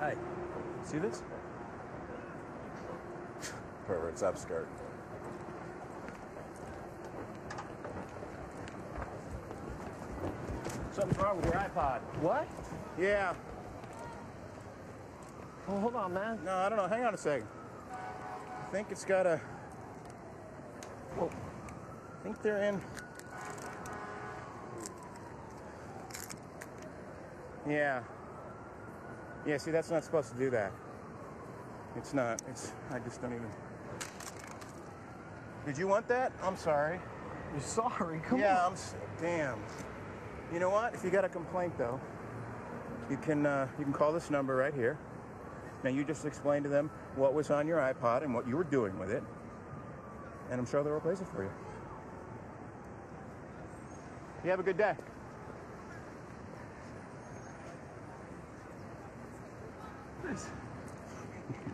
Hey, see this? Pervert's upskirt. Something's wrong with your iPod. What? Yeah. Oh, hold on, man. No, I don't know. Hang on a second. I think it's got a. Well, I think they're in. Yeah. Yeah, see, that's not supposed to do that. It's not. It's. I just don't even. Did you want that? I'm sorry. You're sorry. Come yeah, on. Yeah, I'm. Damn. You know what? If you got a complaint, though, you can uh, you can call this number right here. Now you just explain to them what was on your iPod and what you were doing with it, and I'm sure they'll replace it for you. You have a good day. guys.